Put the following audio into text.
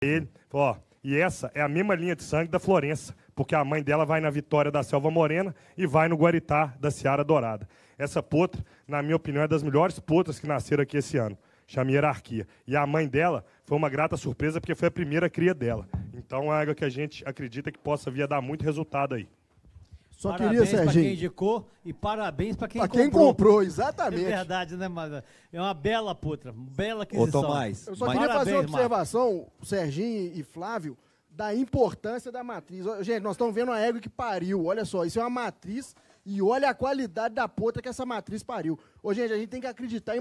ele, ó, e essa é a mesma linha de sangue da Florença, porque a mãe dela vai na Vitória da Selva Morena e vai no Guaritá da Seara Dourada. Essa potra, na minha opinião, é das melhores potras que nasceram aqui esse ano. Chama Hierarquia. E a mãe dela foi uma grata surpresa, porque foi a primeira cria dela. Então é algo que a gente acredita que possa vir a dar muito resultado aí. Só parabéns queria, pra quem Serginho. indicou e parabéns pra quem Pra comprou. quem comprou, É exatamente. verdade, né, mas é uma bela putra, bela Ô, aquisição. Tomás, Eu só mas- queria fazer uma Parabéns, observação, Serginho e Flávio, da importância da matriz. Gente, nós estamos vendo uma égua que pariu. Olha só, isso é uma matriz e olha a qualidade da potra que essa matriz pariu. Ô, gente, a gente tem que acreditar em